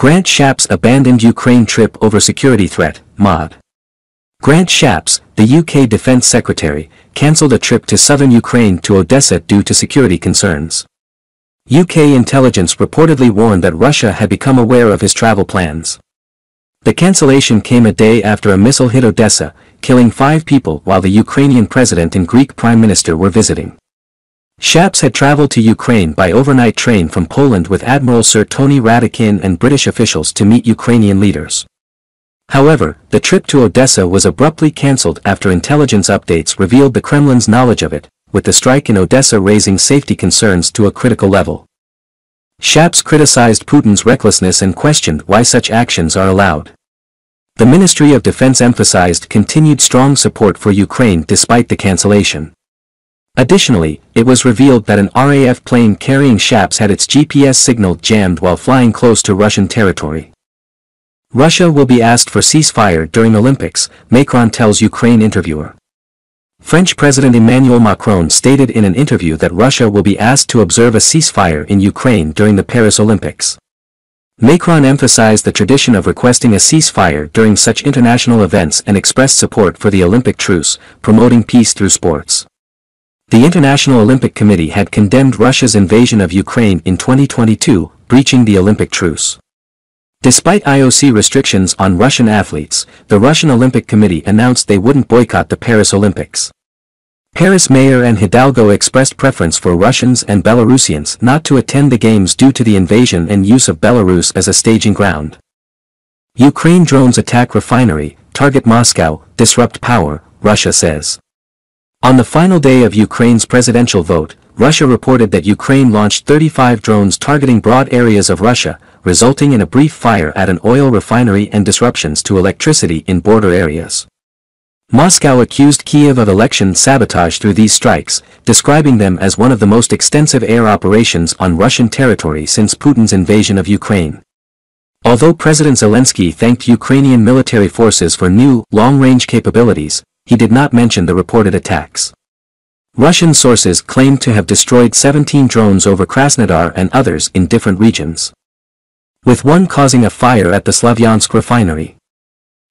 Grant Shapps abandoned Ukraine trip over security threat, MOD. Grant Shapps, the UK Defence Secretary, cancelled a trip to southern Ukraine to Odessa due to security concerns. UK intelligence reportedly warned that Russia had become aware of his travel plans. The cancellation came a day after a missile hit Odessa, killing five people while the Ukrainian president and Greek prime minister were visiting. Shapps had traveled to Ukraine by overnight train from Poland with Admiral Sir Tony Radakin and British officials to meet Ukrainian leaders. However, the trip to Odessa was abruptly cancelled after intelligence updates revealed the Kremlin's knowledge of it, with the strike in Odessa raising safety concerns to a critical level. Shapps criticized Putin's recklessness and questioned why such actions are allowed. The Ministry of Defense emphasized continued strong support for Ukraine despite the cancellation. Additionally, it was revealed that an RAF plane carrying Shapps had its GPS signal jammed while flying close to Russian territory. Russia will be asked for ceasefire during Olympics, Macron tells Ukraine interviewer. French President Emmanuel Macron stated in an interview that Russia will be asked to observe a ceasefire in Ukraine during the Paris Olympics. Macron emphasized the tradition of requesting a ceasefire during such international events and expressed support for the Olympic truce, promoting peace through sports. The International Olympic Committee had condemned Russia's invasion of Ukraine in 2022, breaching the Olympic truce. Despite IOC restrictions on Russian athletes, the Russian Olympic Committee announced they wouldn't boycott the Paris Olympics. Paris mayor Anne Hidalgo expressed preference for Russians and Belarusians not to attend the games due to the invasion and use of Belarus as a staging ground. Ukraine drones attack refinery, target Moscow, disrupt power, Russia says. On the final day of Ukraine's presidential vote, Russia reported that Ukraine launched 35 drones targeting broad areas of Russia, resulting in a brief fire at an oil refinery and disruptions to electricity in border areas. Moscow accused Kiev of election sabotage through these strikes, describing them as one of the most extensive air operations on Russian territory since Putin's invasion of Ukraine. Although President Zelensky thanked Ukrainian military forces for new, long-range capabilities, he did not mention the reported attacks. Russian sources claimed to have destroyed 17 drones over Krasnodar and others in different regions. With one causing a fire at the Slavyansk refinery.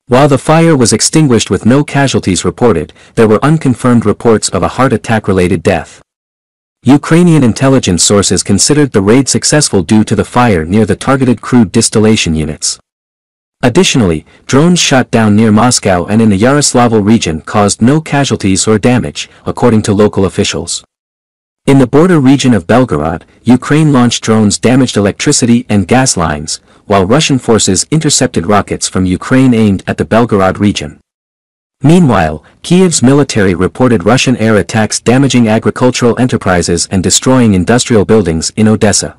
While the fire was extinguished with no casualties reported, there were unconfirmed reports of a heart attack-related death. Ukrainian intelligence sources considered the raid successful due to the fire near the targeted crude distillation units. Additionally, drones shot down near Moscow and in the Yaroslavl region caused no casualties or damage, according to local officials. In the border region of Belgorod, Ukraine launched drones damaged electricity and gas lines, while Russian forces intercepted rockets from Ukraine aimed at the Belgorod region. Meanwhile, Kiev's military reported Russian air attacks damaging agricultural enterprises and destroying industrial buildings in Odessa.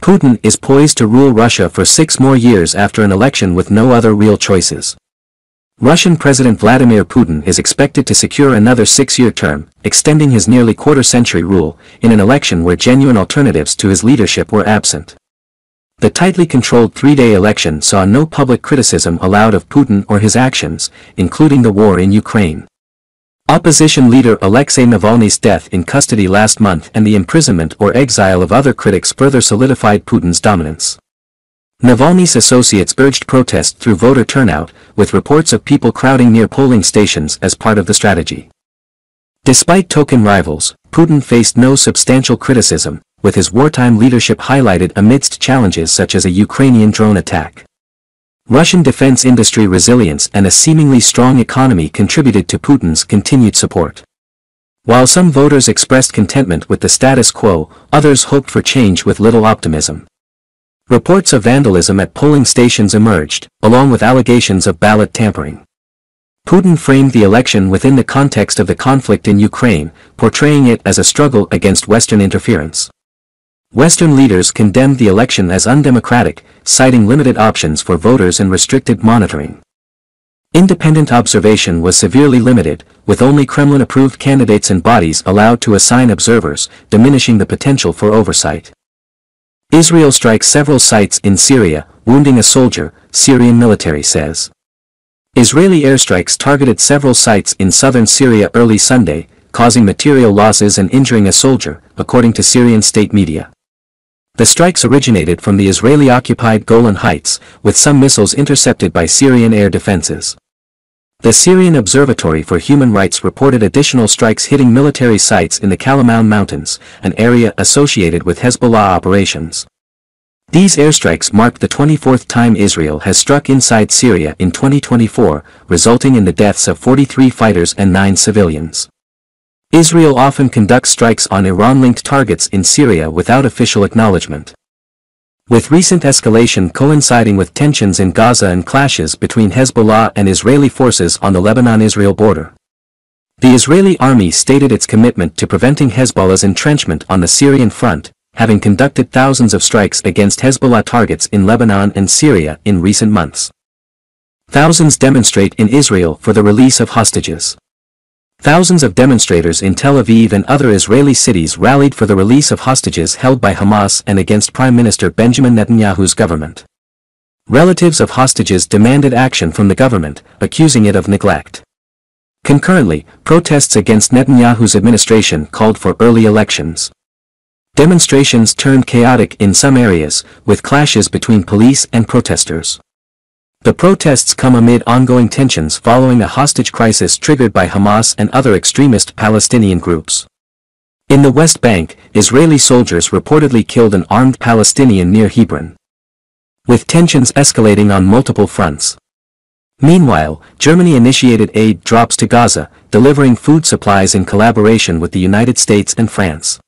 Putin is poised to rule Russia for six more years after an election with no other real choices. Russian President Vladimir Putin is expected to secure another six-year term, extending his nearly quarter-century rule, in an election where genuine alternatives to his leadership were absent. The tightly controlled three-day election saw no public criticism allowed of Putin or his actions, including the war in Ukraine. Opposition leader Alexei Navalny's death in custody last month and the imprisonment or exile of other critics further solidified Putin's dominance. Navalny's associates urged protest through voter turnout, with reports of people crowding near polling stations as part of the strategy. Despite token rivals, Putin faced no substantial criticism, with his wartime leadership highlighted amidst challenges such as a Ukrainian drone attack. Russian defense industry resilience and a seemingly strong economy contributed to Putin's continued support. While some voters expressed contentment with the status quo, others hoped for change with little optimism. Reports of vandalism at polling stations emerged, along with allegations of ballot tampering. Putin framed the election within the context of the conflict in Ukraine, portraying it as a struggle against Western interference. Western leaders condemned the election as undemocratic, citing limited options for voters and restricted monitoring. Independent observation was severely limited, with only Kremlin-approved candidates and bodies allowed to assign observers, diminishing the potential for oversight. Israel strikes several sites in Syria, wounding a soldier, Syrian military says. Israeli airstrikes targeted several sites in southern Syria early Sunday, causing material losses and injuring a soldier, according to Syrian state media. The strikes originated from the Israeli-occupied Golan Heights, with some missiles intercepted by Syrian air defenses. The Syrian Observatory for Human Rights reported additional strikes hitting military sites in the Qalamoun Mountains, an area associated with Hezbollah operations. These airstrikes marked the 24th time Israel has struck inside Syria in 2024, resulting in the deaths of 43 fighters and 9 civilians. Israel often conducts strikes on Iran-linked targets in Syria without official acknowledgement with recent escalation coinciding with tensions in Gaza and clashes between Hezbollah and Israeli forces on the Lebanon-Israel border. The Israeli army stated its commitment to preventing Hezbollah's entrenchment on the Syrian front, having conducted thousands of strikes against Hezbollah targets in Lebanon and Syria in recent months. Thousands demonstrate in Israel for the release of hostages. Thousands of demonstrators in Tel Aviv and other Israeli cities rallied for the release of hostages held by Hamas and against Prime Minister Benjamin Netanyahu's government. Relatives of hostages demanded action from the government, accusing it of neglect. Concurrently, protests against Netanyahu's administration called for early elections. Demonstrations turned chaotic in some areas, with clashes between police and protesters. The protests come amid ongoing tensions following a hostage crisis triggered by Hamas and other extremist Palestinian groups. In the West Bank, Israeli soldiers reportedly killed an armed Palestinian near Hebron. With tensions escalating on multiple fronts. Meanwhile, Germany initiated aid drops to Gaza, delivering food supplies in collaboration with the United States and France.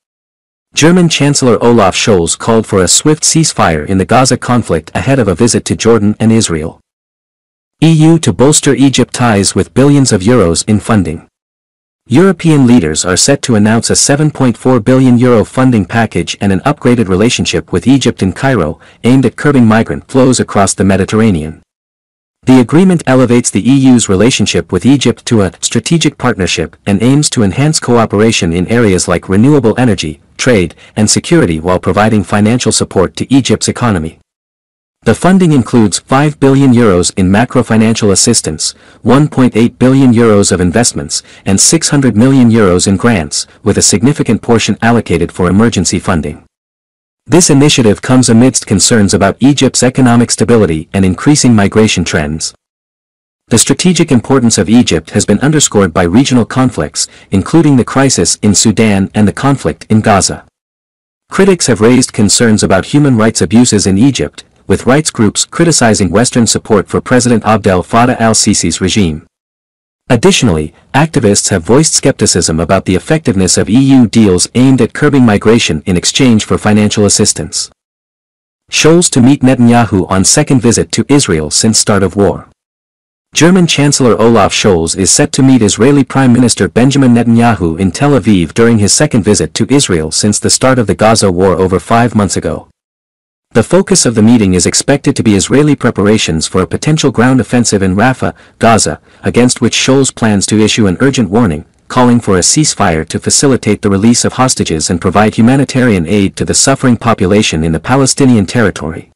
German Chancellor Olaf Scholz called for a swift ceasefire in the Gaza conflict ahead of a visit to Jordan and Israel. EU to bolster Egypt ties with billions of euros in funding. European leaders are set to announce a 7.4 billion euro funding package and an upgraded relationship with Egypt in Cairo, aimed at curbing migrant flows across the Mediterranean. The agreement elevates the EU's relationship with Egypt to a strategic partnership and aims to enhance cooperation in areas like renewable energy, trade, and security while providing financial support to Egypt's economy. The funding includes 5 billion euros in macro-financial assistance, 1.8 billion euros of investments, and 600 million euros in grants, with a significant portion allocated for emergency funding. This initiative comes amidst concerns about Egypt's economic stability and increasing migration trends. The strategic importance of Egypt has been underscored by regional conflicts, including the crisis in Sudan and the conflict in Gaza. Critics have raised concerns about human rights abuses in Egypt, with rights groups criticizing Western support for President Abdel Fattah al-Sisi's regime. Additionally, activists have voiced skepticism about the effectiveness of EU deals aimed at curbing migration in exchange for financial assistance. Scholz to meet Netanyahu on second visit to Israel since start of war. German Chancellor Olaf Scholz is set to meet Israeli Prime Minister Benjamin Netanyahu in Tel Aviv during his second visit to Israel since the start of the Gaza war over five months ago. The focus of the meeting is expected to be Israeli preparations for a potential ground offensive in Rafah, Gaza, against which Scholz plans to issue an urgent warning, calling for a ceasefire to facilitate the release of hostages and provide humanitarian aid to the suffering population in the Palestinian territory.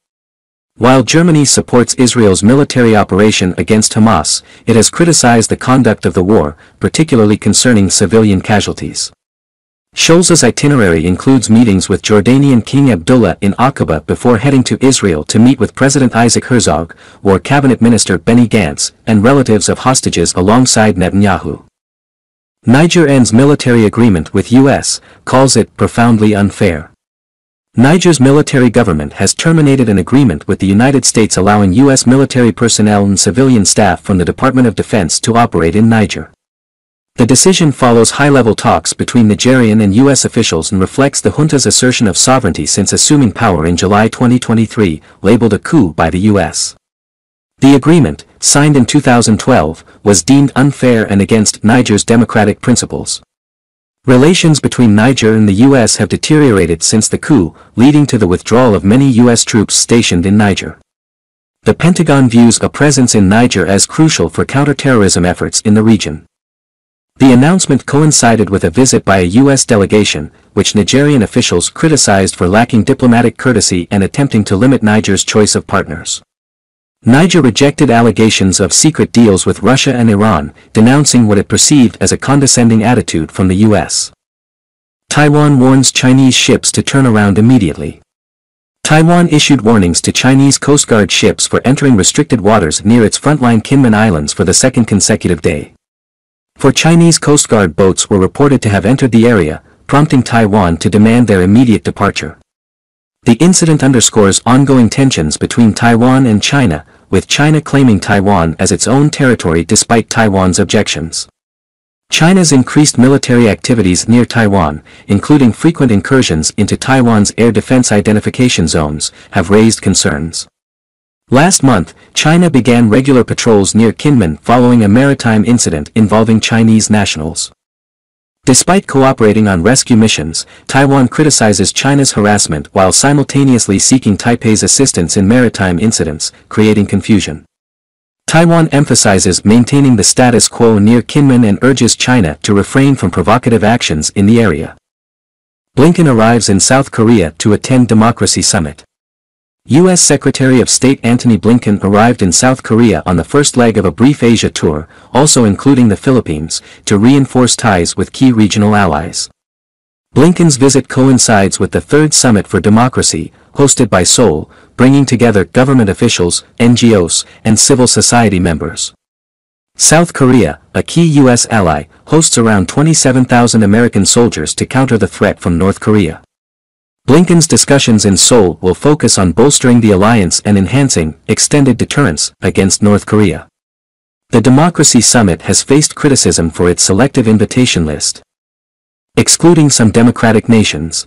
While Germany supports Israel's military operation against Hamas, it has criticized the conduct of the war, particularly concerning civilian casualties. Scholz's itinerary includes meetings with Jordanian King Abdullah in Aqaba before heading to Israel to meet with President Isaac Herzog, War Cabinet Minister Benny Gantz, and relatives of hostages alongside Netanyahu. Niger ends military agreement with U.S., calls it profoundly unfair. Niger's military government has terminated an agreement with the United States allowing U.S. military personnel and civilian staff from the Department of Defense to operate in Niger. The decision follows high-level talks between Nigerian and U.S. officials and reflects the junta's assertion of sovereignty since assuming power in July 2023, labeled a coup by the U.S. The agreement, signed in 2012, was deemed unfair and against Niger's democratic principles. Relations between Niger and the U.S. have deteriorated since the coup, leading to the withdrawal of many U.S. troops stationed in Niger. The Pentagon views a presence in Niger as crucial for counterterrorism efforts in the region. The announcement coincided with a visit by a U.S. delegation, which Nigerian officials criticized for lacking diplomatic courtesy and attempting to limit Niger's choice of partners. Niger rejected allegations of secret deals with Russia and Iran, denouncing what it perceived as a condescending attitude from the U.S. Taiwan warns Chinese ships to turn around immediately. Taiwan issued warnings to Chinese Coast Guard ships for entering restricted waters near its frontline Kinmen Islands for the second consecutive day. Four Chinese Coast Guard boats were reported to have entered the area, prompting Taiwan to demand their immediate departure. The incident underscores ongoing tensions between Taiwan and China, with China claiming Taiwan as its own territory despite Taiwan's objections. China's increased military activities near Taiwan, including frequent incursions into Taiwan's air defense identification zones, have raised concerns. Last month, China began regular patrols near Kinmen following a maritime incident involving Chinese nationals. Despite cooperating on rescue missions, Taiwan criticizes China's harassment while simultaneously seeking Taipei's assistance in maritime incidents, creating confusion. Taiwan emphasizes maintaining the status quo near Kinmen and urges China to refrain from provocative actions in the area. Blinken arrives in South Korea to attend Democracy Summit. U.S. Secretary of State Antony Blinken arrived in South Korea on the first leg of a brief Asia tour, also including the Philippines, to reinforce ties with key regional allies. Blinken's visit coincides with the third Summit for Democracy, hosted by Seoul, bringing together government officials, NGOs, and civil society members. South Korea, a key U.S. ally, hosts around 27,000 American soldiers to counter the threat from North Korea. Blinken's discussions in Seoul will focus on bolstering the alliance and enhancing extended deterrence against North Korea. The Democracy Summit has faced criticism for its selective invitation list, excluding some democratic nations.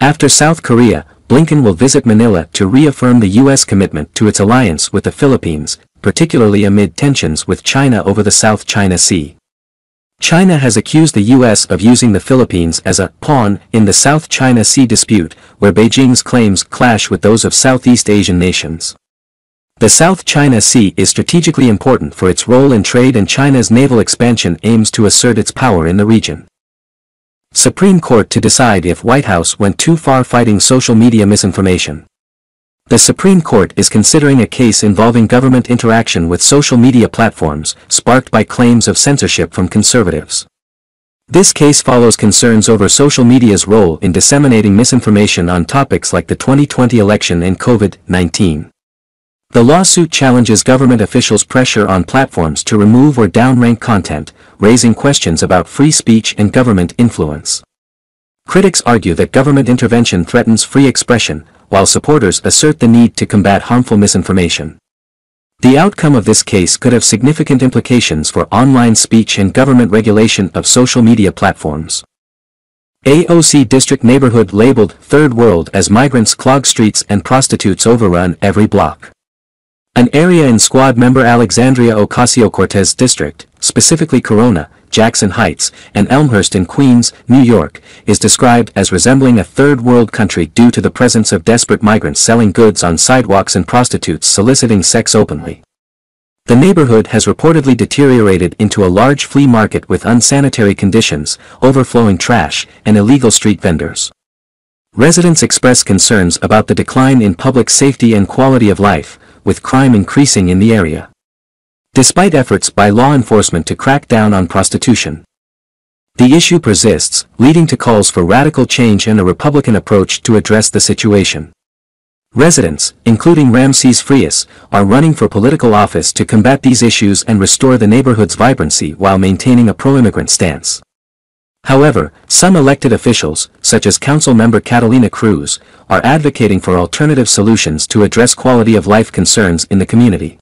After South Korea, Blinken will visit Manila to reaffirm the U.S. commitment to its alliance with the Philippines, particularly amid tensions with China over the South China Sea. China has accused the U.S. of using the Philippines as a pawn in the South China Sea dispute, where Beijing's claims clash with those of Southeast Asian nations. The South China Sea is strategically important for its role in trade and China's naval expansion aims to assert its power in the region. Supreme Court to decide if White House went too far fighting social media misinformation. The Supreme Court is considering a case involving government interaction with social media platforms, sparked by claims of censorship from conservatives. This case follows concerns over social media's role in disseminating misinformation on topics like the 2020 election and COVID-19. The lawsuit challenges government officials' pressure on platforms to remove or downrank content, raising questions about free speech and government influence. Critics argue that government intervention threatens free expression, while supporters assert the need to combat harmful misinformation. The outcome of this case could have significant implications for online speech and government regulation of social media platforms. AOC district neighborhood labeled Third World as migrants clog streets and prostitutes overrun every block. An area in squad member Alexandria Ocasio-Cortez district, specifically Corona, Jackson Heights, and Elmhurst in Queens, New York, is described as resembling a third world country due to the presence of desperate migrants selling goods on sidewalks and prostitutes soliciting sex openly. The neighborhood has reportedly deteriorated into a large flea market with unsanitary conditions, overflowing trash, and illegal street vendors. Residents express concerns about the decline in public safety and quality of life, with crime increasing in the area despite efforts by law enforcement to crack down on prostitution. The issue persists, leading to calls for radical change and a Republican approach to address the situation. Residents, including Ramses Frias, are running for political office to combat these issues and restore the neighborhood's vibrancy while maintaining a pro-immigrant stance. However, some elected officials, such as Council member Catalina Cruz, are advocating for alternative solutions to address quality of life concerns in the community.